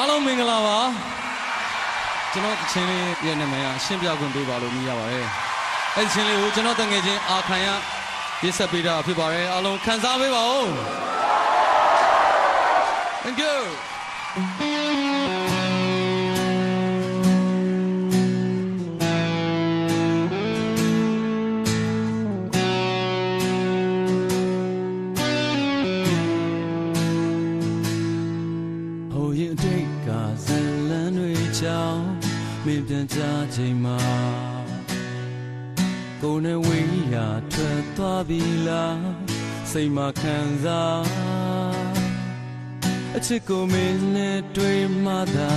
အားလုံးမင်္ဂလာပါကျွန်တော်တချင်းလေးရဲ့နာမည်ကရှင်းပြခွင့်ပေးပါလို့မြည်ရပါတယ်အဲ့ဒီချင်းလေးကိုကျွန်တော်တငယ်ချင်းအာခံရရေးဆက်ပေးတာဖြစ်ပါတယ်အားလုံးခံစားပေးပါဦး Thank you မင်းပြန်ကြချိန်မှာကိုယ်နဲ့ဝေးရာထွက်သွားပြီလားစိတ်မခံစားအချစ်ကိုမင်းနဲ့တွေ့မှသာ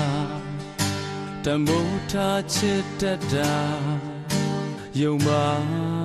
တမိုးထားချစ်တတ်တာယုံပါ